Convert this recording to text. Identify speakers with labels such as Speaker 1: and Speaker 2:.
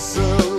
Speaker 1: listen.